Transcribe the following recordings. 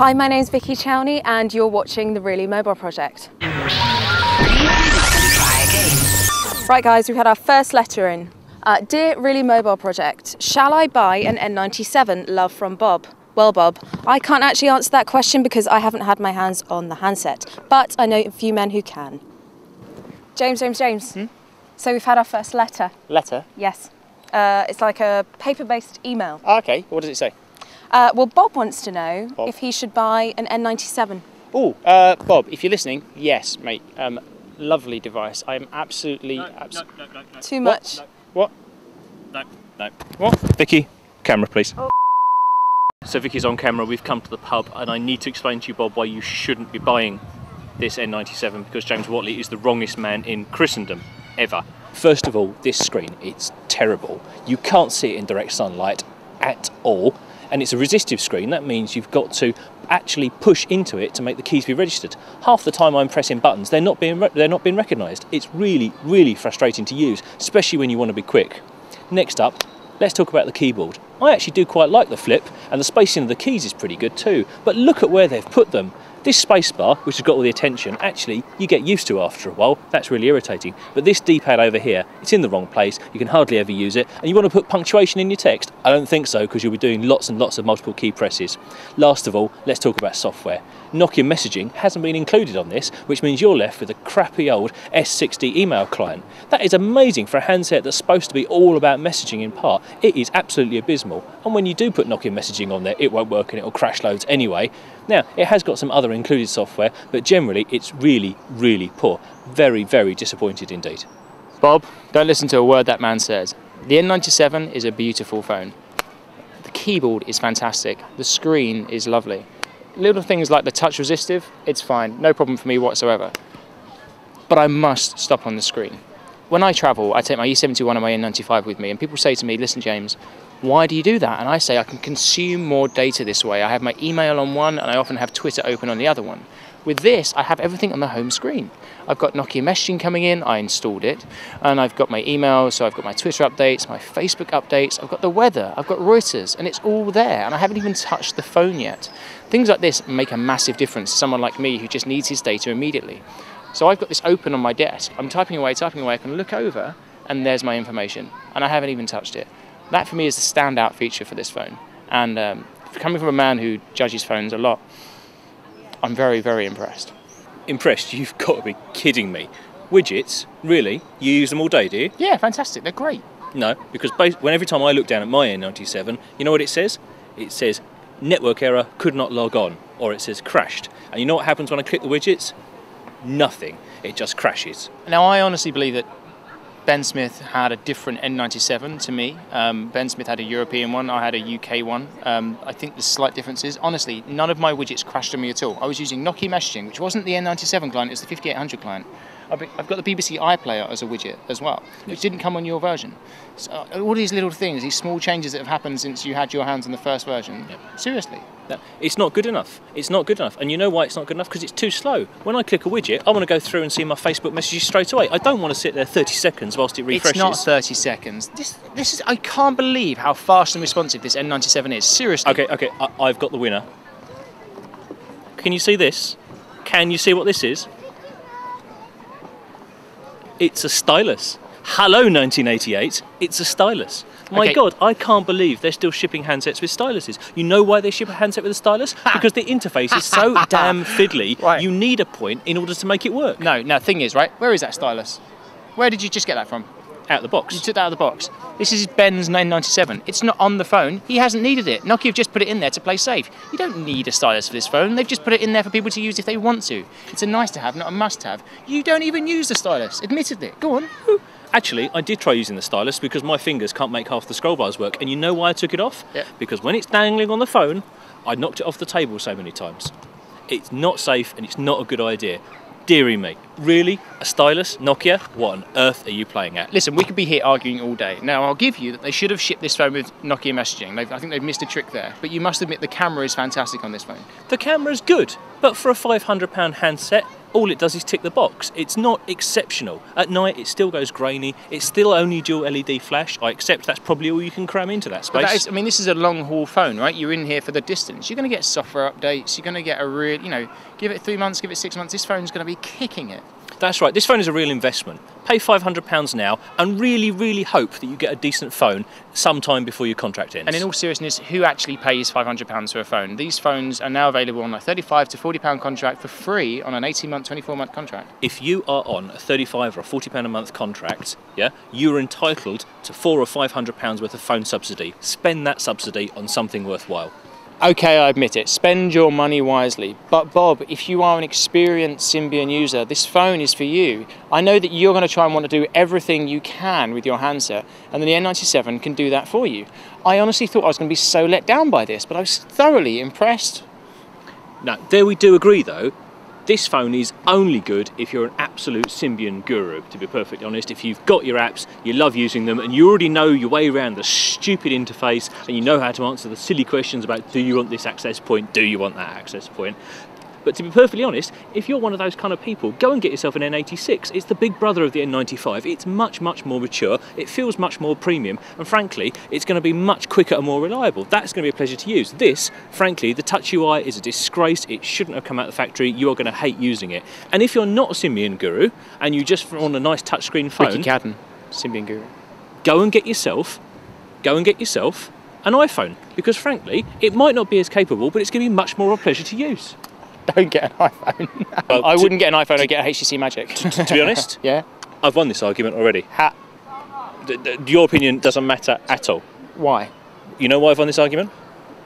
Hi, my name's Vicky Chowney and you're watching the Really Mobile Project. Right guys, we've had our first letter in. Uh, Dear Really Mobile Project, shall I buy an N97 Love from Bob? Well, Bob, I can't actually answer that question because I haven't had my hands on the handset, but I know a few men who can. James, James, James. So we've had our first letter. Letter? Yes. Uh, it's like a paper-based email. Ah, okay, what does it say? Uh, well, Bob wants to know Bob? if he should buy an N97. Oh, uh, Bob, if you're listening, yes, mate. Um, lovely device. I am absolutely. abs- Too much. What? No, no. What? Vicky, camera, please. So Vicky's on camera. We've come to the pub, and I need to explain to you, Bob, why you shouldn't be buying this N97 because James Whatley is the wrongest man in Christendom ever. First of all, this screen, it's terrible. You can't see it in direct sunlight at all, and it's a resistive screen. That means you've got to actually push into it to make the keys be registered. Half the time I'm pressing buttons, they're not being re- they're not being recognised. It's really, really frustrating to use, especially when you want to be quick. Next up, let's talk about the keyboard. I actually do quite like the flip, and the spacing of the keys is pretty good too. But look at where they've put them. This spacebar, which has got all the attention, actually you get used to after a while. That's really irritating. But this D-pad over here, it's in the wrong place. You can hardly ever use it. And you want to put punctuation in your text? I don't think so, because you'll be doing lots and lots of multiple key presses. Last of all, let's talk about software. Nokia messaging hasn't been included on this, which means you're left with a crappy old S60 email client. That is amazing for a handset that's supposed to be all about messaging in part. It is absolutely abysmal. And when you do put Nokia messaging on there, it won't work and it'll crash loads anyway. Now, it has got some other included software, but generally it's really, really poor. Very, very disappointed indeed. Bob, don't listen to a word that man says. The N97 is a beautiful phone. The keyboard is fantastic. The screen is lovely. Little things like the touch resistive, it's fine. No problem for me whatsoever. But I must stop on the screen. When I travel, I take my E71 and my N95 with me, and people say to me, Listen, James, why do you do that? And I say, I can consume more data this way. I have my email on one, and I often have Twitter open on the other one. With this, I have everything on the home screen. I've got Nokia messaging coming in, I installed it, and I've got my email, so I've got my Twitter updates, my Facebook updates, I've got the weather, I've got Reuters, and it's all there, and I haven't even touched the phone yet. Things like this make a massive difference to someone like me who just needs his data immediately. So I've got this open on my desk, I'm typing away, typing away, I can look over, and there's my information, and I haven't even touched it. That for me is the standout feature for this phone, and um, coming from a man who judges phones a lot, I'm very, very impressed. Impressed? You've got to be kidding me. Widgets? Really? You use them all day, do you? Yeah, fantastic. They're great. No, because when every time I look down at my N97, you know what it says? It says network error, could not log on, or it says crashed. And you know what happens when I click the widgets? Nothing. It just crashes. Now, I honestly believe that Ben Smith had a different N97 to me. Um, ben Smith had a European one, I had a UK one. Um, I think the slight differences. Honestly, none of my widgets crashed on me at all. I was using Nokia messaging, which wasn't the N97 client, it's the 5800 client. I've got the BBC iPlayer as a widget as well, which didn't come on your version. So uh, all these little things, these small changes that have happened since you had your hands on the first version. Seriously. No, It's not good enough. It's not good enough. And you know why it's not good enough? Because it's too slow. When I click a widget, I want to go through and see my Facebook messages straight away. I don't want to sit there 30 seconds whilst it refreshes. It's not 30 seconds. This, this is. I can't believe how fast and responsive this N97 is. Seriously. Okay, okay, I, I've got the winner. Can you see this? Can you see what this is? It's a stylus. Hello, 1988. It's a stylus. My Okay. God, I can't believe they're still shipping handsets with styluses. You know why they ship a handset with a stylus? because the interface is so damn fiddly. Right. You need a point in order to make it work. No, no. Thing is, right? Where is that stylus? Where did you just get that from? Out of the box. You took that out of the box. This is Ben's N97. It's not on the phone. He hasn't needed it. Nokia have just put it in there to play safe. You don't need a stylus for this phone. They've just put it in there for people to use if they want to. It's a nice to have, not a must have. You don't even use the stylus. admittedly. Go on. Actually, I did try using the stylus because my fingers can't make half the scroll bars work. And you know why I took it off? Yeah. Because when it's dangling on the phone, I knocked it off the table so many times. It's not safe and it's not a good idea. Deary me. Really? A stylus? Nokia? What on earth are you playing at? Listen, we could be here arguing all day. Now, I'll give you that they should have shipped this phone with Nokia messaging. They've, I think they've missed a trick there. But you must admit the camera is fantastic on this phone. The camera's good, but for a £500 handset, all it does is tick the box. It's not exceptional. At night, it still goes grainy. It's still only dual LED flash. I accept that's probably all you can cram into that space. that is, I mean, this is a long haul phone, right? You're in here for the distance. You're going to get software updates. You're going to get a real, you know, give it three months, give it six months. This phone's going to be kicking it. That's right. This phone is a real investment. Pay £500 now and really, really hope that you get a decent phone sometime before your contract ends. And in all seriousness, who actually pays £500 for a phone? These phones are now available on a 35 to £40 contract for free on an 18 month, 24 month contract. if you are on a 35 or a 40 pound a month contract, yeah, you're entitled to four or 500 pounds worth of phone subsidy. Spend that subsidy on something worthwhile. Okay, I admit it. Spend your money wisely. But Bob, if you are an experienced Symbian user, this phone is for you. I know that you're going to try and want to do everything you can with your handset, and the N97 can do that for you. I honestly thought I was going to be so let down by this, but I was thoroughly impressed. Now, there we do agree though. This phone is only good if you're an absolute Symbian guru, to be perfectly honest. If you've got your apps, you love using them, and you already know your way around the stupid interface, and you know how to answer the silly questions about do you want this access point, do you want that access point. But to be perfectly honest, if you're one of those kind of people, go and get yourself an N86. It's the big brother of the N95. It's much, much more mature. It feels much more premium. And frankly, it's going to be much quicker and more reliable. That's going to be a pleasure to use. This, frankly, the Touch UI is a disgrace. It shouldn't have come out of the factory. You are going to hate using it. And if you're not a Symbian guru and you just want a nice touchscreen Ricky phone, Cadden, Symbian Guru. go and get yourself, go and get yourself an iPhone. Because frankly, it might not be as capable, but it's going to be much more of a pleasure to use. Don't get an iPhone. Well, I wouldn't get an iPhone, I'd get a HTC Magic. To be honest, yeah? I've won this argument already. Ha- D- d- your opinion doesn't matter at all. why? You know why I've won this argument?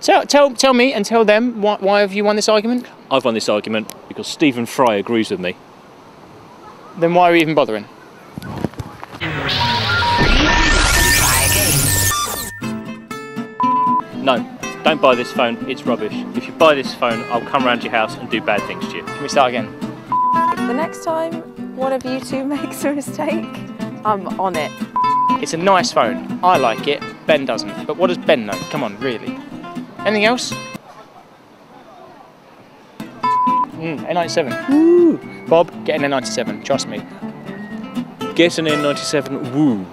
Tell, tell, tell me and tell them why, why have you won this argument? I've won this argument because Stephen Fry agrees with me. Then why are we even bothering? No, don't buy this phone, it's rubbish. If you buy this phone, I'll come round your house and do bad things to you. Can we start again? The next time one of you two makes a mistake, I'm on it. It's a nice phone. I like it. Ben doesn't. But what does Ben know? Come on, really. Anything else? Mm, N97. Woo! Bob, get an N97. Trust me. Get an N97 woo.